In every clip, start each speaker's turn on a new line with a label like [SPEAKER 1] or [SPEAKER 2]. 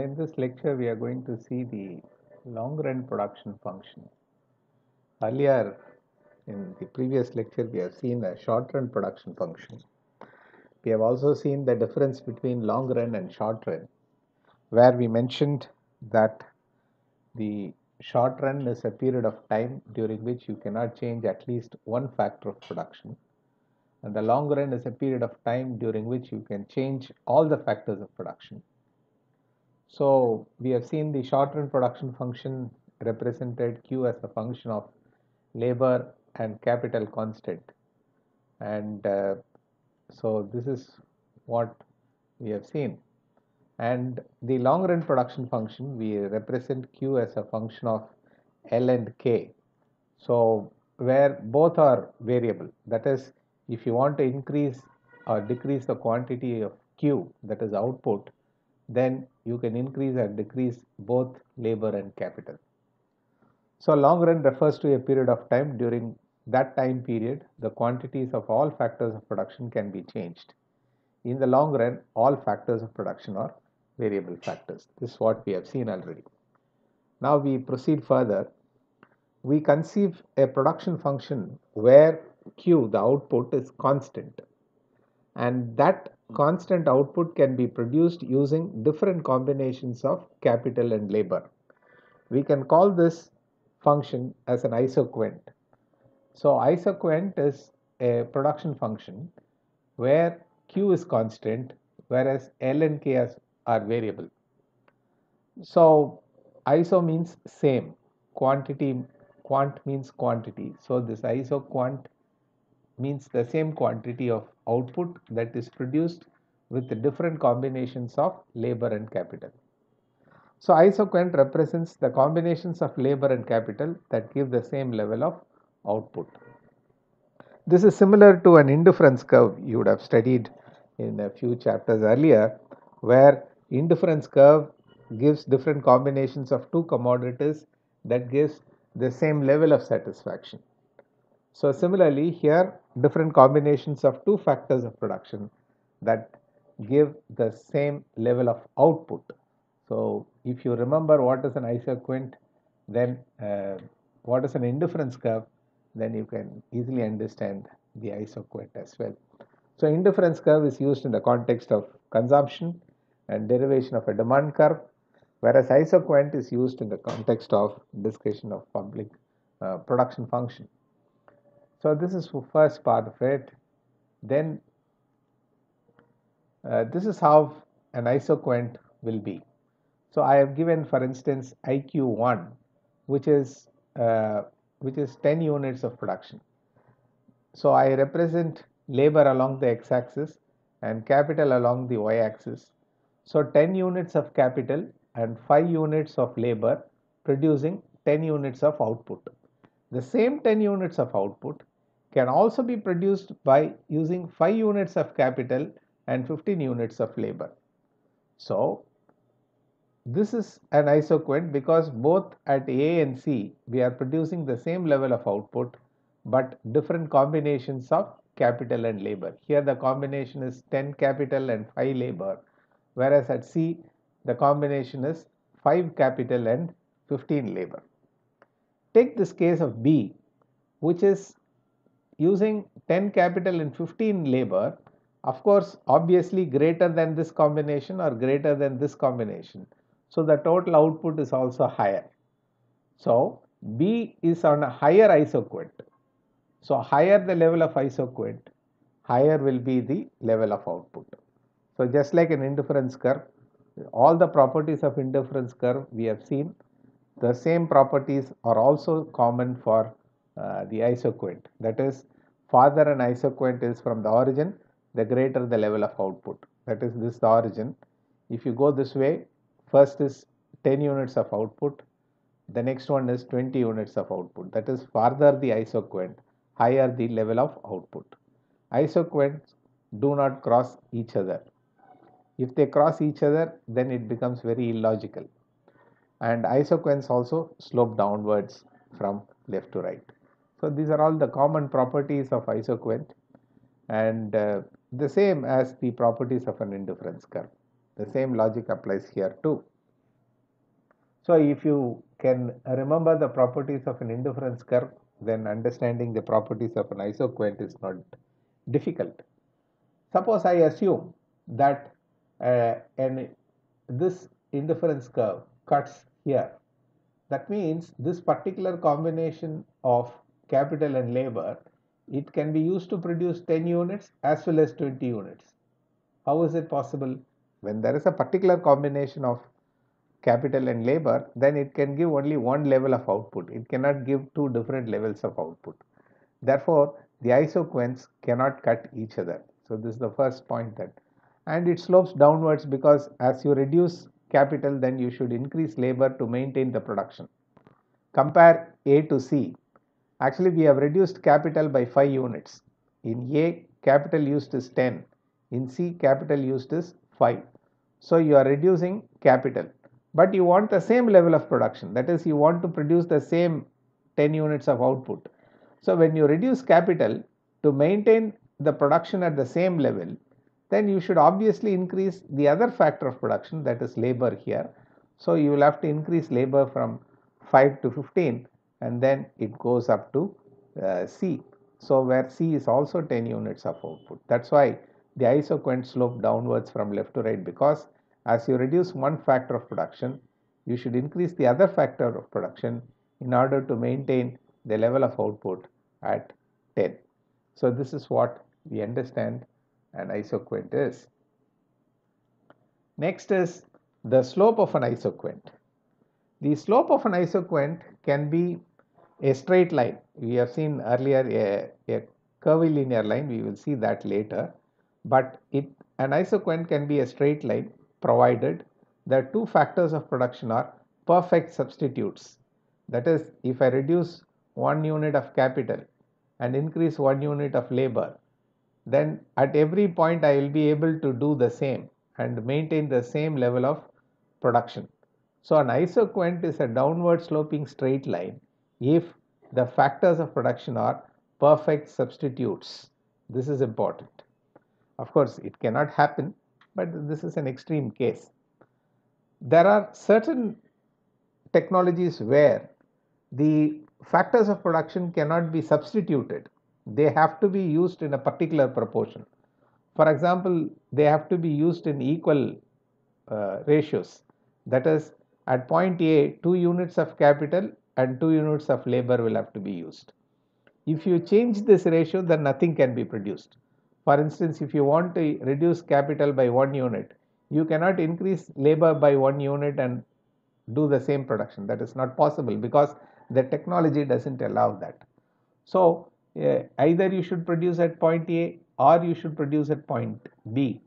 [SPEAKER 1] In this lecture, we are going to see the long run production function. Earlier, in the previous lecture, we have seen a short run production function. We have also seen the difference between long run and short run, where we mentioned that the short run is a period of time during which you cannot change at least one factor of production. And the long run is a period of time during which you can change all the factors of production. So we have seen the short run production function represented Q as a function of labor and capital constant. And uh, so this is what we have seen. And the long run production function, we represent Q as a function of L and K. So where both are variable, that is, if you want to increase or decrease the quantity of Q, that is output, then you can increase or decrease both labor and capital. So long run refers to a period of time during that time period the quantities of all factors of production can be changed. In the long run all factors of production are variable factors. This is what we have seen already. Now we proceed further. We conceive a production function where Q, the output, is constant and that hmm. constant output can be produced using different combinations of capital and labor. We can call this function as an isoquant. So isoquant is a production function where Q is constant whereas L and K are variable. So iso means same, quantity, quant means quantity. So this isoquant means the same quantity of output that is produced with the different combinations of labor and capital. So isoquant represents the combinations of labor and capital that give the same level of output. This is similar to an indifference curve you would have studied in a few chapters earlier where indifference curve gives different combinations of two commodities that gives the same level of satisfaction. So similarly here different combinations of two factors of production that give the same level of output. So if you remember what is an isoquant then uh, what is an indifference curve then you can easily understand the isoquant as well. So indifference curve is used in the context of consumption and derivation of a demand curve whereas isoquant is used in the context of discussion of public uh, production function. So this is the first part of it. Then uh, this is how an isoquant will be. So I have given for instance IQ1 which is uh, which is 10 units of production. So I represent labor along the x-axis and capital along the y-axis. So 10 units of capital and 5 units of labor producing 10 units of output. The same 10 units of output can also be produced by using 5 units of capital and 15 units of labor. So this is an isoquant because both at A and C we are producing the same level of output but different combinations of capital and labor. Here the combination is 10 capital and 5 labor whereas at C the combination is 5 capital and 15 labor. Take this case of B which is using 10 capital and 15 labor of course obviously greater than this combination or greater than this combination so the total output is also higher. So B is on a higher isoquant. So higher the level of isoquant, higher will be the level of output. So just like an indifference curve, all the properties of indifference curve we have seen, the same properties are also common for uh, the isoquant. That is, farther an isoquant is from the origin, the greater the level of output. That is this the origin. If you go this way, First is 10 units of output. The next one is 20 units of output. That is farther the isoquant, higher the level of output. Isoquants do not cross each other. If they cross each other, then it becomes very illogical. And isoquants also slope downwards from left to right. So these are all the common properties of isoquant and uh, the same as the properties of an indifference curve. The same logic applies here too. So if you can remember the properties of an indifference curve, then understanding the properties of an isoquant is not difficult. Suppose I assume that uh, and this indifference curve cuts here. That means this particular combination of capital and labor, it can be used to produce 10 units as well as 20 units. How is it possible? When there is a particular combination of capital and labor, then it can give only one level of output. It cannot give two different levels of output. Therefore, the isoquants cannot cut each other. So this is the first point that and it slopes downwards because as you reduce capital then you should increase labor to maintain the production. Compare A to C. Actually we have reduced capital by 5 units. In A capital used is 10. In C capital used is 5. So you are reducing capital but you want the same level of production that is you want to produce the same 10 units of output. So when you reduce capital to maintain the production at the same level then you should obviously increase the other factor of production that is labor here. So you will have to increase labor from 5 to 15 and then it goes up to uh, C. So where C is also 10 units of output. That's why the isoquant slope downwards from left to right because as you reduce one factor of production, you should increase the other factor of production in order to maintain the level of output at 10. So this is what we understand an isoquant is. Next is the slope of an isoquant. The slope of an isoquant can be a straight line. We have seen earlier a, a curvilinear line, we will see that later. But it, an isoquant can be a straight line provided the two factors of production are perfect substitutes. That is, if I reduce one unit of capital and increase one unit of labor, then at every point I will be able to do the same and maintain the same level of production. So an isoquant is a downward sloping straight line if the factors of production are perfect substitutes. This is important. Of course, it cannot happen, but this is an extreme case. There are certain technologies where the factors of production cannot be substituted they have to be used in a particular proportion. For example, they have to be used in equal uh, ratios. That is, at point A, 2 units of capital and 2 units of labor will have to be used. If you change this ratio, then nothing can be produced. For instance, if you want to reduce capital by 1 unit, you cannot increase labor by 1 unit and do the same production. That is not possible because the technology doesn't allow that. So, eh, either you should produce at point A or you should produce at point B.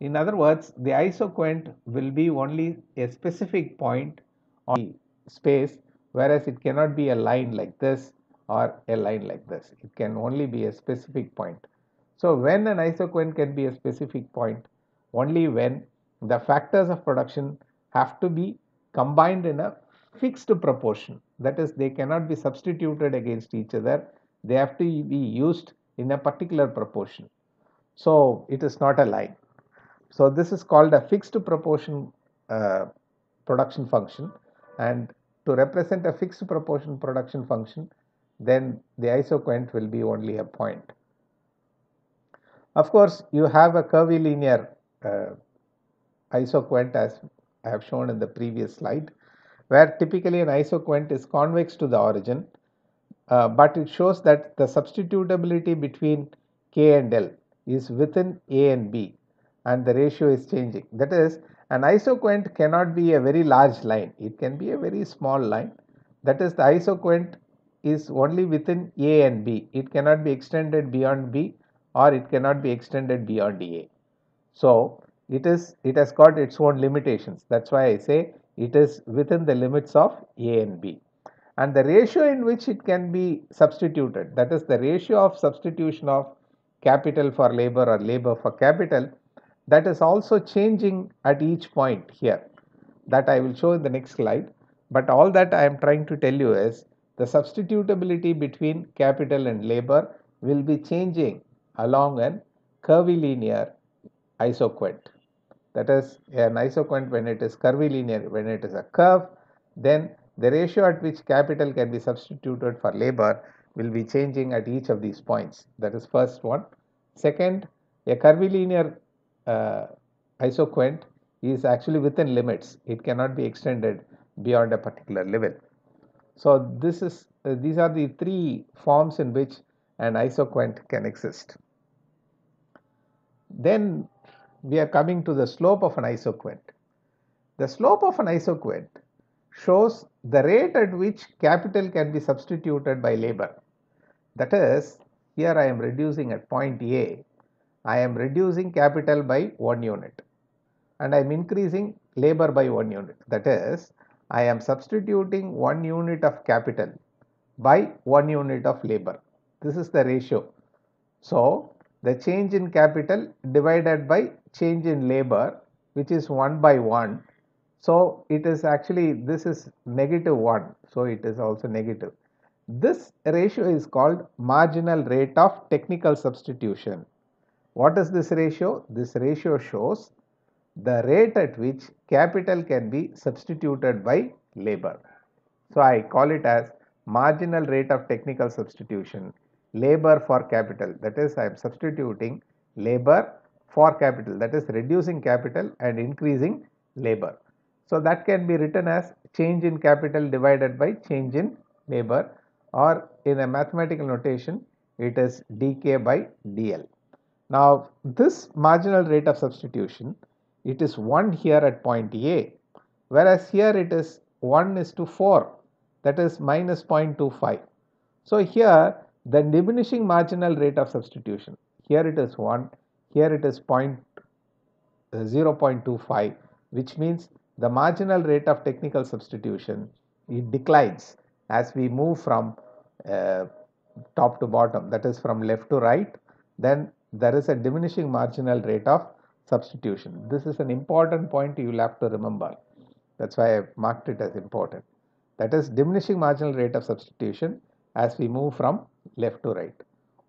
[SPEAKER 1] In other words, the isoquant will be only a specific point on space whereas it cannot be a line like this or a line like this. It can only be a specific point. So when an isoquant can be a specific point? Only when the factors of production have to be combined in a fixed proportion. That is, they cannot be substituted against each other they have to be used in a particular proportion. So it is not a line. So this is called a fixed proportion uh, production function and to represent a fixed proportion production function then the isoquant will be only a point. Of course, you have a curvilinear uh, isoquant as I have shown in the previous slide where typically an isoquant is convex to the origin uh, but it shows that the substitutability between K and L is within A and B and the ratio is changing. That is an isoquant cannot be a very large line, it can be a very small line. That is the isoquant is only within A and B, it cannot be extended beyond B or it cannot be extended beyond A. So, it is it has got its own limitations that is why I say it is within the limits of A and B and the ratio in which it can be substituted that is the ratio of substitution of capital for labor or labor for capital that is also changing at each point here that I will show in the next slide but all that I am trying to tell you is the substitutability between capital and labor will be changing along an curvilinear isoquant that is an isoquant when it is curvilinear when it is a curve then the ratio at which capital can be substituted for labor will be changing at each of these points. That is first one. Second, a curvilinear uh, isoquant is actually within limits. It cannot be extended beyond a particular level. So this is uh, these are the three forms in which an isoquant can exist. Then we are coming to the slope of an isoquant. The slope of an isoquant shows the rate at which capital can be substituted by labor. That is, here I am reducing at point A, I am reducing capital by 1 unit and I am increasing labor by 1 unit. That is, I am substituting 1 unit of capital by 1 unit of labor. This is the ratio. So, the change in capital divided by change in labor which is 1 by 1. So, it is actually this is negative 1. So, it is also negative. This ratio is called marginal rate of technical substitution. What is this ratio? This ratio shows the rate at which capital can be substituted by labor. So, I call it as marginal rate of technical substitution labor for capital that is I am substituting labor for capital that is reducing capital and increasing labor. So, that can be written as change in capital divided by change in labor or in a mathematical notation it is dk by dl. Now, this marginal rate of substitution it is 1 here at point A whereas here it is 1 is to 4 that is minus 0.25. So, here the diminishing marginal rate of substitution here it is 1 here it is point, uh, 0.25 which means the marginal rate of technical substitution it declines as we move from uh, top to bottom that is from left to right then there is a diminishing marginal rate of substitution this is an important point you will have to remember that's why I have marked it as important that is diminishing marginal rate of substitution as we move from left to right.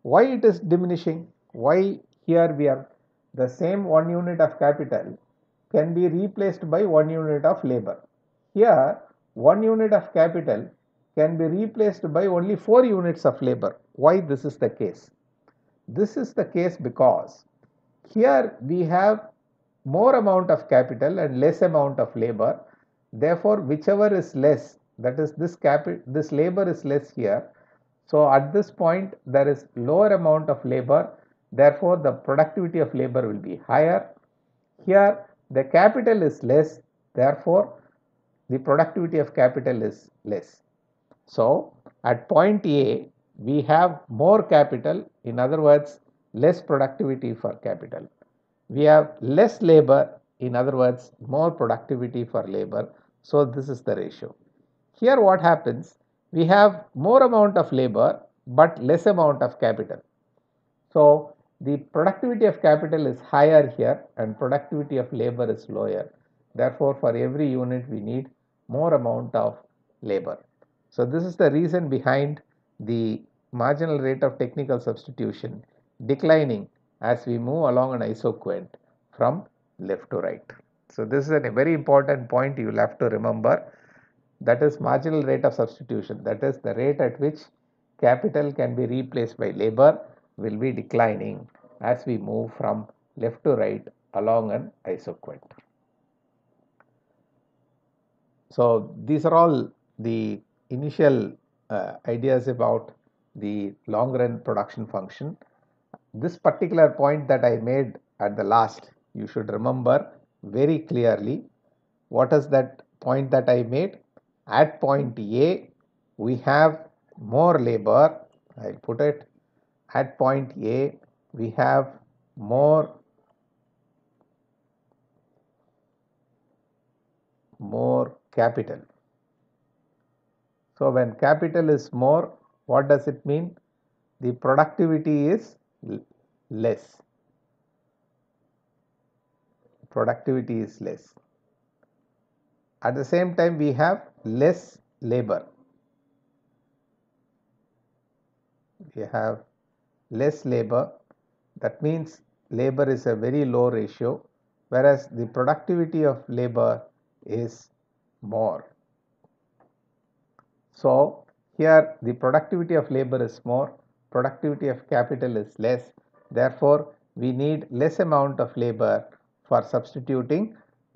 [SPEAKER 1] Why it is diminishing? Why here we are the same one unit of capital can be replaced by one unit of labor. Here one unit of capital can be replaced by only 4 units of labor. Why this is the case? This is the case because here we have more amount of capital and less amount of labor. Therefore, whichever is less that is this capital this labor is less here so at this point there is lower amount of labor therefore the productivity of labor will be higher. Here the capital is less therefore the productivity of capital is less. So at point A we have more capital in other words less productivity for capital. We have less labor in other words more productivity for labor. So this is the ratio. Here what happens we have more amount of labor but less amount of capital. So, the productivity of capital is higher here and productivity of labor is lower. Therefore, for every unit we need more amount of labor. So, this is the reason behind the marginal rate of technical substitution declining as we move along an isoquant from left to right. So, this is a very important point you will have to remember that is marginal rate of substitution that is the rate at which capital can be replaced by labor will be declining as we move from left to right along an isoquant. So, these are all the initial uh, ideas about the long run production function. This particular point that I made at the last you should remember very clearly what is that point that I made at point A we have more labor I will put it at point A we have more more capital. So, when capital is more what does it mean? The productivity is less productivity is less. At the same time we have less labor. We have less labor that means labor is a very low ratio whereas the productivity of labor is more. So, here the productivity of labor is more, productivity of capital is less. Therefore, we need less amount of labor for substituting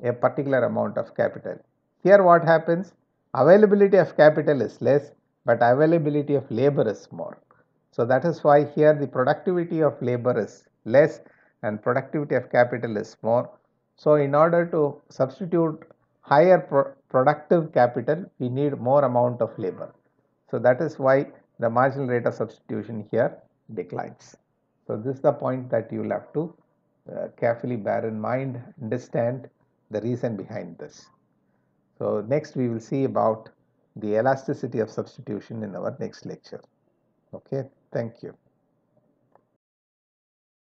[SPEAKER 1] a particular amount of capital. Here what happens? Availability of capital is less, but availability of labor is more. So, that is why here the productivity of labor is less and productivity of capital is more. So, in order to substitute higher pro productive capital, we need more amount of labor. So, that is why the marginal rate of substitution here declines. So, this is the point that you will have to uh, carefully bear in mind, understand the reason behind this. So, next we will see about the elasticity of substitution in our next lecture. Okay, thank you.